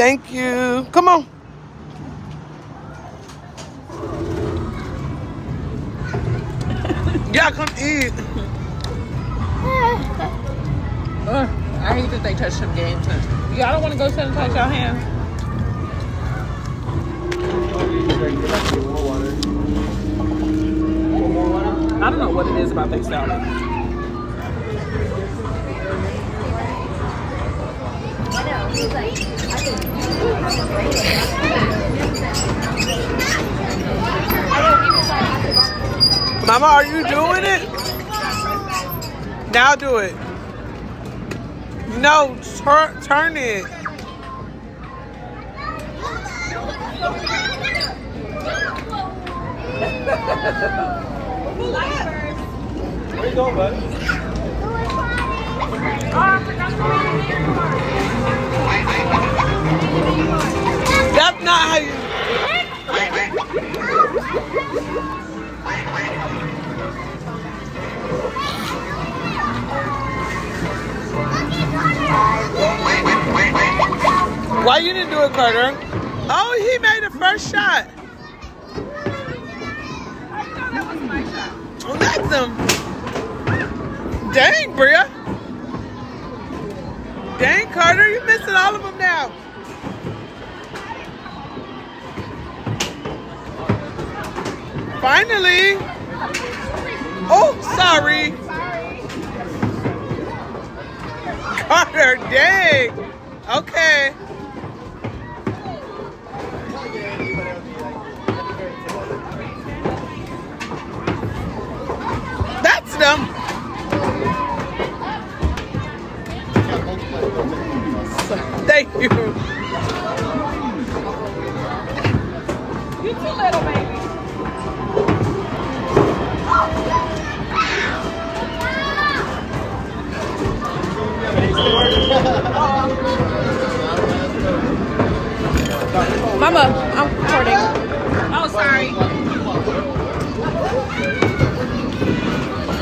Thank you. Come on. Y'all come eat. Ugh, I hate that they touch them games. Y'all don't want to go sanitize y'all hands? I don't know what it is about they salad. Mama, are you doing it? Now do it. No, turn turn it. Where you going, bud? That's not how you. Why you didn't do it, Carter? Oh, he made the first shot. Oh, that's him. Dang, Bria. Dang, Carter, you're missing all of them now. Finally. Oh, sorry. Carter, dang. Okay. That's them. Thank you. You too little, baby. Mama, I'm recording. Oh, sorry.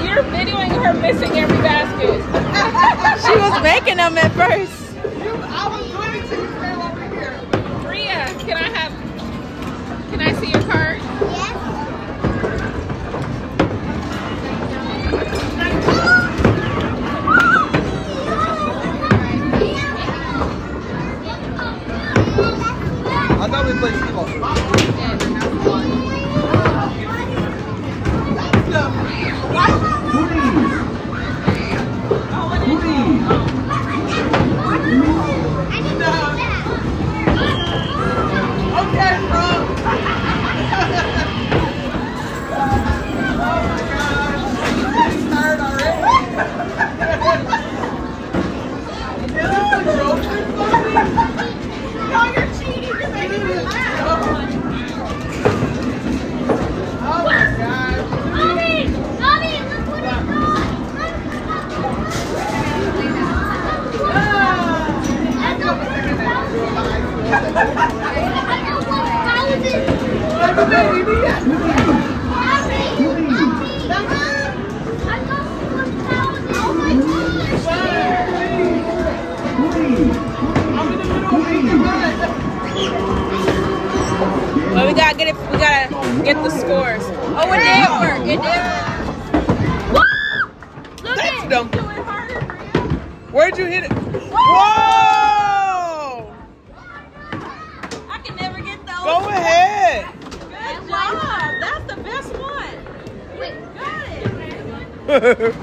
We're videoing her missing every basket. She was making them at first. Bria, can I have? Can I see your card? But we gotta get it. We gotta get the scores. Oh, it did work. It did. Look That's at. It. Where'd you hit it? Whoa! I can never get those. Go ahead. Good job. That's the best one. Got it.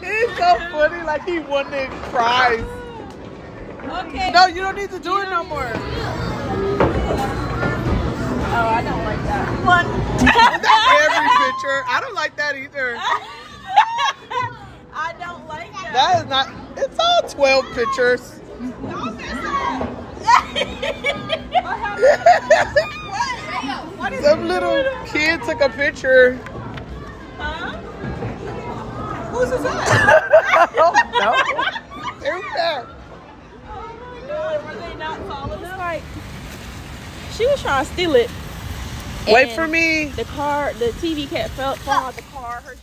He's so funny, like he won the prize. Okay. No, you don't need to do it no more. Oh, I don't like that one. Every picture. I don't like that either. I don't like that. That is not. It's all 12 pictures what? Some little kid took a picture. Huh? Who's this at? oh, no. Who's that? Oh my god, were they not following us? Like, she was trying to steal it. Wait for me. The car, the TV cat fell, out the car. Her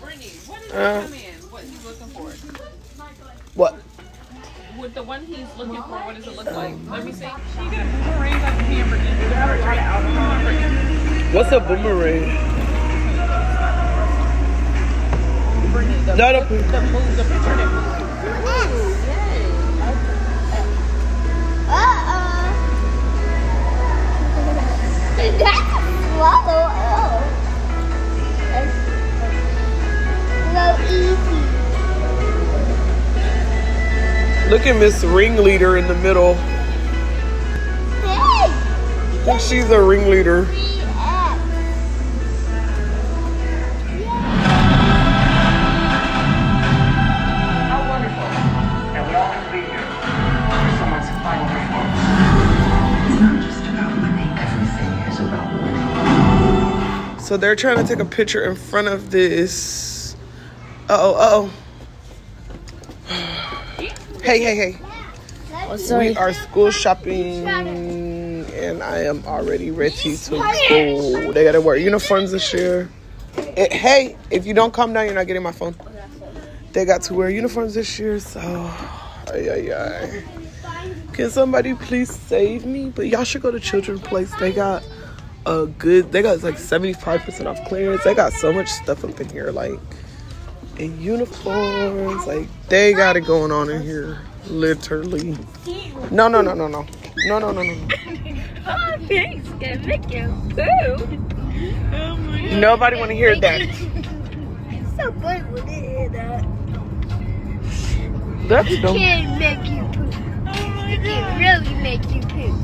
Brittany, what did uh, come in? What he's looking for? What? With the one he's looking for, what does it look like? Let me see. She get a boomerang like me and Brittany. Come on, Brittany. What's a boomerang? The, Not a the, the move, the picture that. Uh-uh. That's a swallow. Look at Miss Ringleader in the middle. I think she's a ringleader. three X. How wonderful that we all can be here for someone's final performance. It's not just about winning. Everything is about winning. So they're trying to take a picture in front of this. Uh oh, uh oh. Hey, hey, hey. We are school shopping and I am already ready to go. They gotta wear uniforms this year. Eh, hey, if you don't calm down, you're not getting my phone. They got to wear uniforms this year, so. Ay, ay, ay. Can somebody please save me? But y'all should go to Children's Place. They got a good, they got like 75% off clearance. They got so much stuff up in here, like in uniforms. Like, they got it going on in here, literally. No, no, no, no, no. No, no, no, no, no. Oh, thanks. Gonna make you poo. Nobody want to hear that. So good when they hear that. That's dumb. can make you poop. It can really make you poop.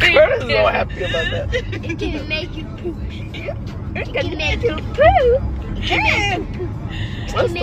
Kurt is so happy about that. It can make you poop. It can make you poo. It can make you poop. It make